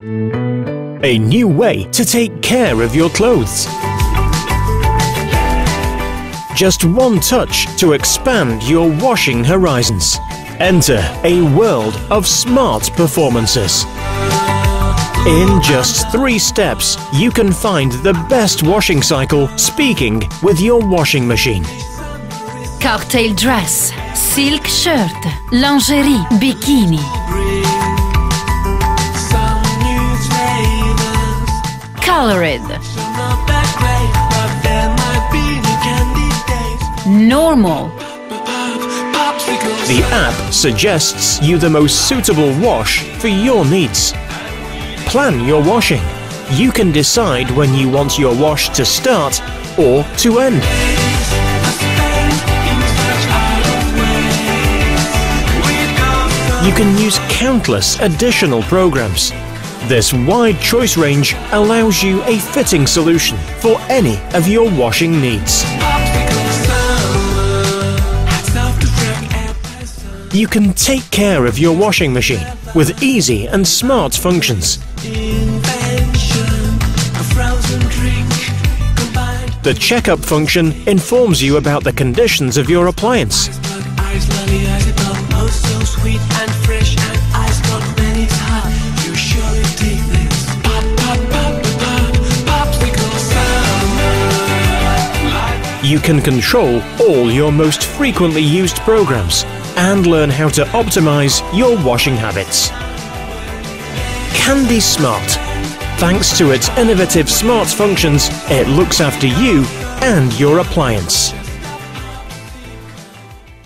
A new way to take care of your clothes. Just one touch to expand your washing horizons. Enter a world of smart performances. In just three steps, you can find the best washing cycle speaking with your washing machine. Cocktail dress, silk shirt, lingerie, bikini. Colored. Normal. The app suggests you the most suitable wash for your needs. Plan your washing. You can decide when you want your wash to start or to end. You can use countless additional programs. This wide choice range allows you a fitting solution for any of your washing needs. You can take care of your washing machine with easy and smart functions. The checkup function informs you about the conditions of your appliance. You can control all your most frequently used programs and learn how to optimize your washing habits. Candy Smart. Thanks to its innovative smart functions, it looks after you and your appliance.